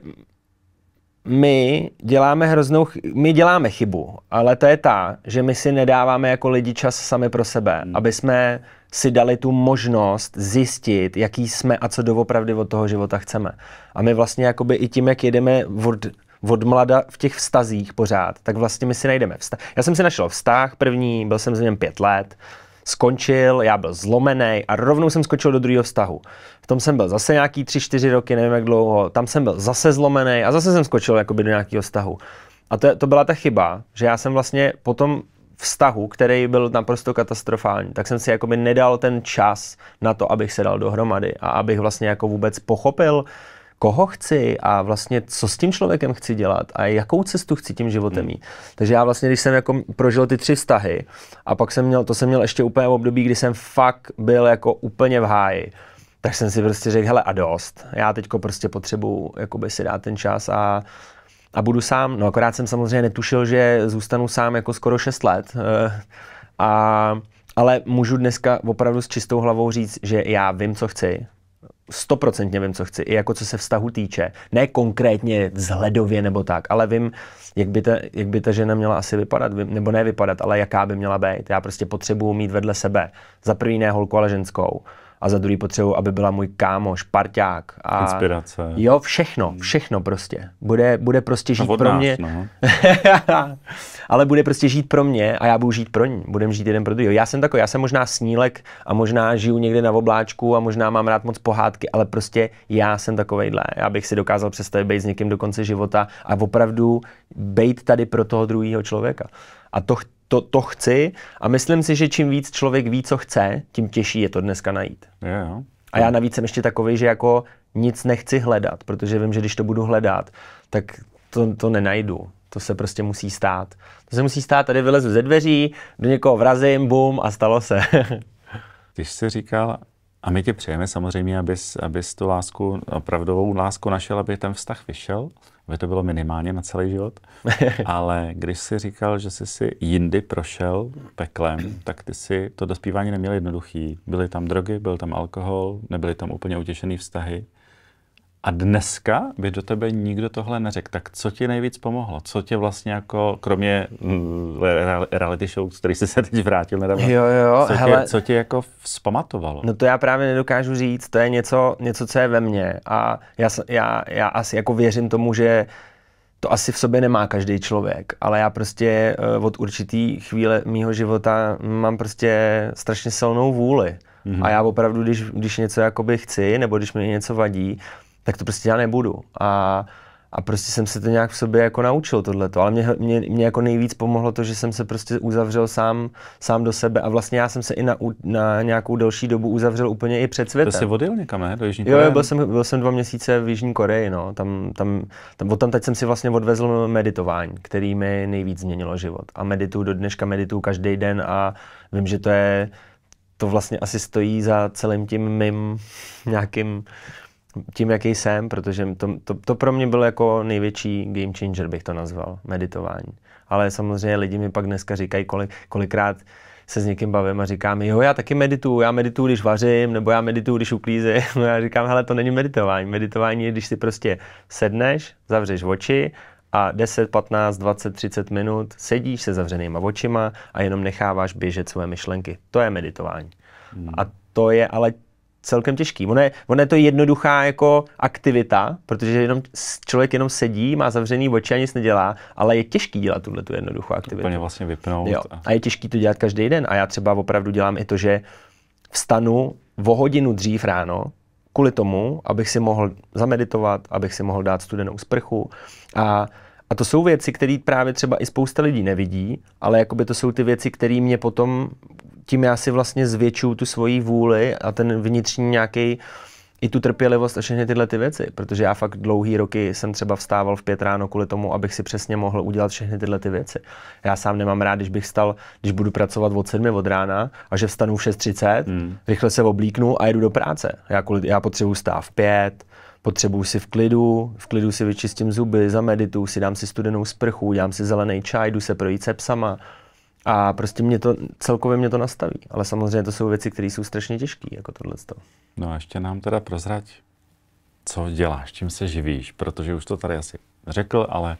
my děláme hroznou, my děláme chybu, ale to je ta, že my si nedáváme jako lidi čas sami pro sebe, hmm. aby jsme si dali tu možnost zjistit, jaký jsme a co doopravdy od toho života chceme. A my vlastně jakoby i tím, jak jedeme od od mlada v těch vztazích pořád, tak vlastně my si najdeme vztah. Já jsem si našel vztah první, byl jsem s ním pět let, skončil, já byl zlomený a rovnou jsem skočil do druhého vztahu. V tom jsem byl zase nějaký tři, čtyři roky, nevím jak dlouho, tam jsem byl zase zlomený a zase jsem skočil jakoby do nějakého vztahu. A to, to byla ta chyba, že já jsem vlastně po tom vztahu, který byl naprosto katastrofální, tak jsem si jakoby nedal ten čas na to, abych se dal dohromady a abych vlastně jako vůbec pochopil, koho chci a vlastně co s tím člověkem chci dělat a jakou cestu chci tím životem mít. Hmm. Takže já vlastně, když jsem jako prožil ty tři vztahy a pak jsem měl, to jsem měl ještě úplně v období, kdy jsem fakt byl jako úplně v háji, tak jsem si prostě řekl, hele a dost, já teďko prostě potřebuji jakoby si dát ten čas a, a budu sám. No akorát jsem samozřejmě netušil, že zůstanu sám jako skoro 6 let. Eh, a, ale můžu dneska opravdu s čistou hlavou říct, že já vím, co chci stoprocentně vím, co chci, i jako co se vztahu týče. Ne konkrétně vzhledově nebo tak, ale vím, jak by ta, jak by ta žena měla asi vypadat, nebo ne vypadat, ale jaká by měla být. Já prostě potřebuju mít vedle sebe za první ne holku, ale ženskou a za druhý potřebuji, aby byla můj kámoš, parťák. A Inspirace. Jo, všechno, všechno prostě. Bude, bude prostě žít pro nás, mě. No. [LAUGHS] Ale bude prostě žít pro mě a já budu žít pro ní. Budeme žít jeden pro druhého. Já jsem takový, já jsem možná snílek a možná žiju někde na obláčku a možná mám rád moc pohádky, ale prostě já jsem takovejhle. Já bych si dokázal představit být s někým do konce života a opravdu být tady pro toho druhého člověka. A to, to, to chci a myslím si, že čím víc člověk ví, co chce, tím těžší je to dneska najít. Yeah. A já navíc jsem ještě takový, že jako nic nechci hledat, protože vím, že když to budu hledat, tak to, to nenajdu. To se prostě musí stát. To se musí stát, tady vylezu ze dveří, do někoho vrazím, bum a stalo se. [LAUGHS] Když jsi říkal, a my tě přejeme samozřejmě, abys, abys tu lásku, opravdovou lásku našel, aby ten vztah vyšel, aby to bylo minimálně na celý život. [LAUGHS] Ale když jsi říkal, že jsi si jindy prošel peklem, tak ty si to dospívání neměl jednoduchý. Byly tam drogy, byl tam alkohol, nebyly tam úplně utěšený vztahy. A dneska by do tebe nikdo tohle neřekl. Tak co ti nejvíc pomohlo? Co tě vlastně jako, kromě mm, reality show, který jsi se teď vrátil nedávno, jo, jo, co, hele, tě, co tě jako vzpamatovalo? No to já právě nedokážu říct. To je něco, něco co je ve mně. A já, já, já asi jako věřím tomu, že to asi v sobě nemá každý člověk, ale já prostě eh, od určitý chvíle mýho života mám prostě strašně silnou vůli. Mm-hmm. A já opravdu, když, když něco jakoby chci, nebo když mi něco vadí, tak to prostě já nebudu. A, a prostě jsem se to nějak v sobě jako naučil tohleto, ale mě, mě, mě jako nejvíc pomohlo to, že jsem se prostě uzavřel sám, sám do sebe a vlastně já jsem se i na, na nějakou delší dobu uzavřel úplně i před světem. To jsi odjel někam, ne? Do Jižní Koreje? Jo, jo byl, jsem, byl jsem dva měsíce v Jižní Koreji, no. Tam, tam, tam, od tam teď jsem si vlastně odvezl meditování, který mi nejvíc změnilo život. A medituju do dneška, medituju každý den a vím, že to je, to vlastně asi stojí za celým tím mým nějakým tím, jaký jsem, protože to, to, to pro mě bylo jako největší game changer, bych to nazval, meditování. Ale samozřejmě lidi mi pak dneska říkají, kolik, kolikrát se s někým bavím a říkám, jo, já taky medituju, já medituju, když vařím, nebo já medituju, když uklízím. [LAUGHS] No já říkám, hele, to není meditování. Meditování je, když si prostě sedneš, zavřeš oči a 10, 15, 20, 30 minut sedíš se zavřenýma očima a jenom necháváš běžet svoje myšlenky. To je meditování. Hmm. A to je ale celkem těžký. Ono je, ono je to jednoduchá jako aktivita, protože jenom člověk jenom sedí, má zavřený oči a nic nedělá, ale je těžký dělat tuhle tu jednoduchou aktivitu. Úplně vlastně vypnout. Jo. A je těžký to dělat každý den. A já třeba opravdu dělám i to, že vstanu o hodinu dřív ráno, kvůli tomu, abych si mohl zameditovat, abych si mohl dát studenou sprchu a a to jsou věci, které právě třeba i spousta lidí nevidí, ale jakoby to jsou ty věci, které mě potom, tím já si vlastně zvětšuju tu svoji vůli a ten vnitřní nějaký i tu trpělivost a všechny tyhle ty věci, protože já fakt dlouhý roky jsem třeba vstával v pět ráno kvůli tomu, abych si přesně mohl udělat všechny tyhle ty věci. Já sám nemám rád, když bych stal, když budu pracovat od sedmi od rána a že vstanu v 6.30, hmm. rychle se oblíknu a jedu do práce. Já, kvůli, já potřebuji stát v pět, potřebuji si v klidu, v klidu si vyčistím zuby, zamedituju si, dám si studenou sprchu, dám si zelený čaj, jdu se projít se psama a prostě mě to, celkově mě to nastaví. Ale samozřejmě to jsou věci, které jsou strašně těžké, jako tohle. No a ještě nám teda prozrať, co děláš, čím se živíš, protože už to tady asi řekl, ale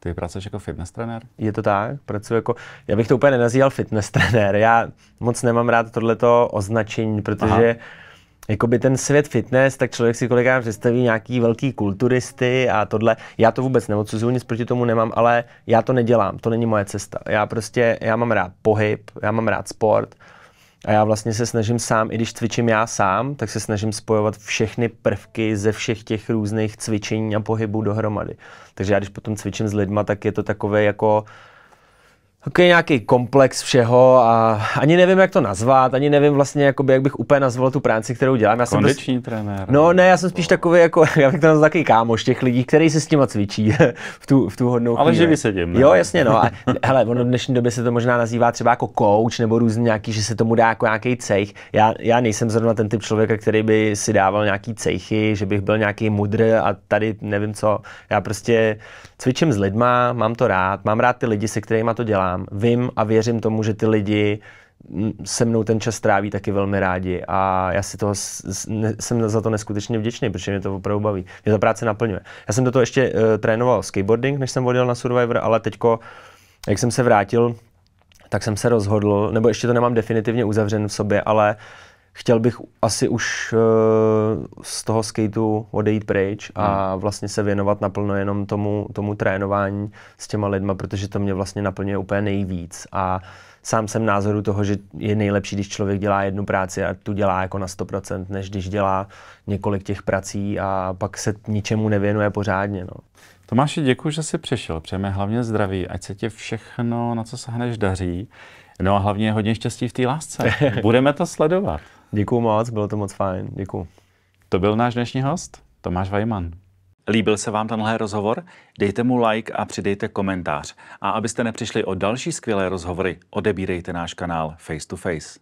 ty pracuješ jako fitness trenér? Je to tak, pracuji jako, já bych to úplně nenazýval fitness [LAUGHS] trenér, já moc nemám rád tohleto označení, protože Aha jakoby ten svět fitness, tak člověk si kolikrát představí nějaký velký kulturisty a tohle. Já to vůbec neodsuzuju, nic proti tomu nemám, ale já to nedělám, to není moje cesta. Já prostě, já mám rád pohyb, já mám rád sport a já vlastně se snažím sám, i když cvičím já sám, tak se snažím spojovat všechny prvky ze všech těch různých cvičení a pohybů dohromady. Takže já když potom cvičím s lidma, tak je to takové jako takový nějaký komplex všeho a ani nevím, jak to nazvat, ani nevím vlastně, jakoby, jak bych úplně nazval tu práci, kterou dělám. Já Kondiční jsem trenér. No ne, já jsem spíš takový, jako, [LAUGHS] já bych to nazval takový kámoš těch lidí, který se s těma cvičí [LAUGHS] v tu, v tu hodnou Ale živí se tím. Ne? Jo, jasně, no. A, [LAUGHS] hele, ono v dnešní době se to možná nazývá třeba jako coach nebo různý nějaký, že se tomu dá jako nějaký cejch. Já, já nejsem zrovna ten typ člověka, který by si dával nějaký cejchy, že bych byl nějaký mudr a tady nevím co. Já prostě cvičím s lidma, mám to rád, mám rád ty lidi, se kterými to dělám. Vím a věřím tomu, že ty lidi se mnou ten čas tráví taky velmi rádi a já si toho jsem za to neskutečně vděčný, protože mě to opravdu baví. Mě ta práce naplňuje. Já jsem do toho ještě uh, trénoval skateboarding, než jsem odjel na Survivor, ale teďko, jak jsem se vrátil, tak jsem se rozhodl, nebo ještě to nemám definitivně uzavřen v sobě, ale chtěl bych asi už uh, z toho skateu odejít pryč a hmm. vlastně se věnovat naplno jenom tomu, tomu trénování s těma lidma, protože to mě vlastně naplňuje úplně nejvíc. A sám jsem názoru toho, že je nejlepší, když člověk dělá jednu práci a tu dělá jako na 100%, než když dělá několik těch prací a pak se ničemu nevěnuje pořádně. No. Tomáši, děkuji, že jsi přišel. Přejeme hlavně zdraví, ať se ti všechno, na co se hneš, daří. No a hlavně hodně štěstí v té lásce. [LAUGHS] Budeme to sledovat. Děkuji moc, bylo to moc fajn. Děkuji. To byl náš dnešní host, Tomáš Vajman. Líbil se vám tenhle rozhovor? Dejte mu like a přidejte komentář. A abyste nepřišli o další skvělé rozhovory, odebírejte náš kanál Face to Face.